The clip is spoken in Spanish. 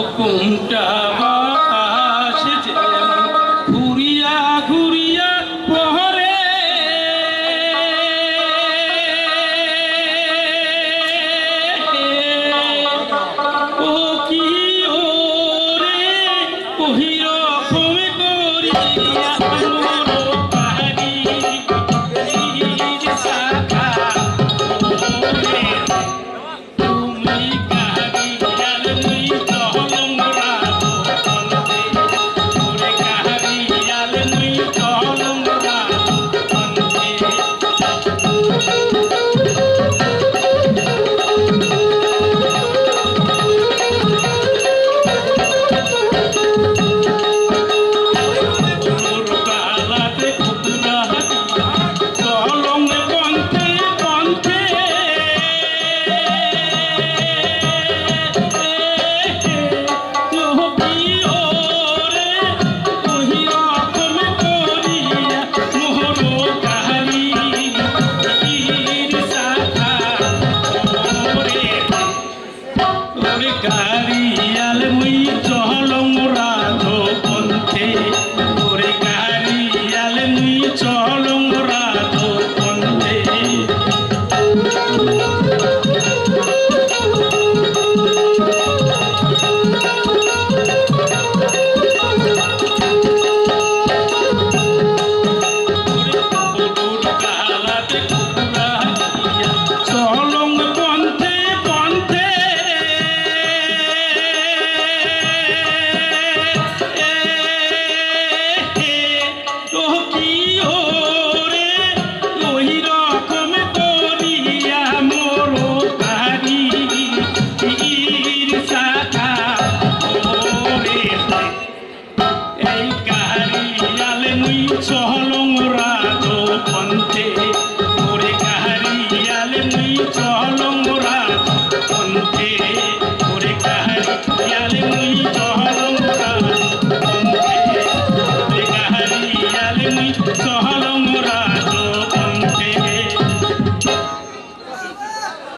oculta